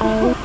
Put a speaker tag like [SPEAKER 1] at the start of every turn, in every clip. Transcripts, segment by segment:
[SPEAKER 1] Oh.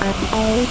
[SPEAKER 1] Bye.